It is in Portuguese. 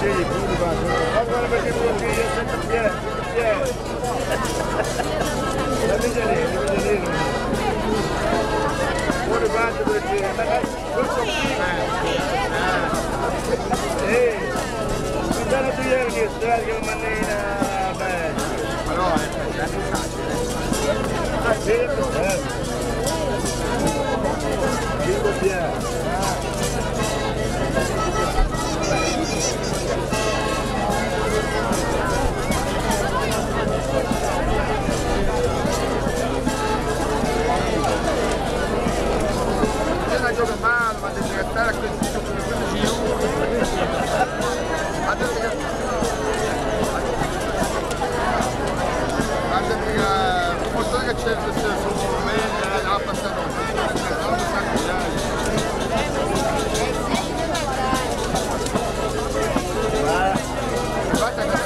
cheia, tudo vazando. Agora vai ter bloqueio, essa campeã, campeã. Tá bem janeiro, bem janeiro. Por baixo do dia, tá bem? Tudo sofrido. Ei, cuidado do dinheiro nisso, de alguma maneira, mas... Parou, é, já não sabe, né? Tá a desgastar que eu produziu. A desgastar. A desgastar. Como toda a gente fez, eu um homem, ela passando um vídeo, ela passando um sacrifício. Vai, vai, vai.